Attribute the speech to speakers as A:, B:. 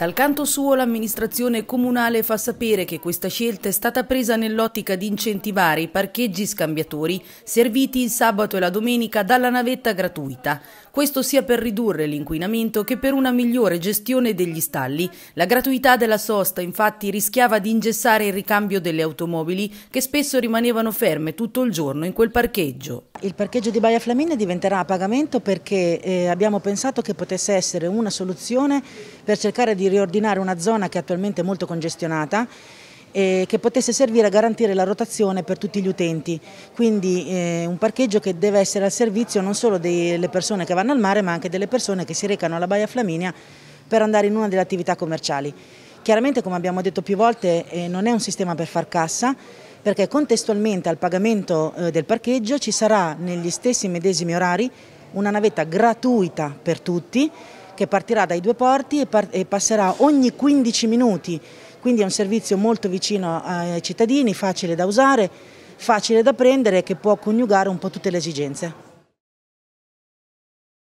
A: Dal canto suo l'amministrazione comunale fa sapere che questa scelta è stata presa nell'ottica di incentivare i parcheggi scambiatori serviti il sabato e la domenica dalla navetta gratuita. Questo sia per ridurre l'inquinamento che per una migliore gestione degli stalli. La gratuità della sosta infatti rischiava di ingessare il ricambio delle automobili che spesso rimanevano ferme tutto il giorno in quel parcheggio.
B: Il parcheggio di Baia Flaminia diventerà a pagamento perché eh, abbiamo pensato che potesse essere una soluzione per cercare di riordinare una zona che attualmente è molto congestionata e che potesse servire a garantire la rotazione per tutti gli utenti, quindi eh, un parcheggio che deve essere al servizio non solo delle persone che vanno al mare ma anche delle persone che si recano alla Baia Flaminia per andare in una delle attività commerciali. Chiaramente come abbiamo detto più volte eh, non è un sistema per far cassa, perché contestualmente al pagamento eh, del parcheggio ci sarà negli stessi medesimi orari una navetta gratuita per tutti che partirà dai due porti e, passerà ogni 15 minuti, quindi è un servizio molto vicino ai cittadini, facile da usare, facile da prendere e che può coniugare un po' tutte le esigenze.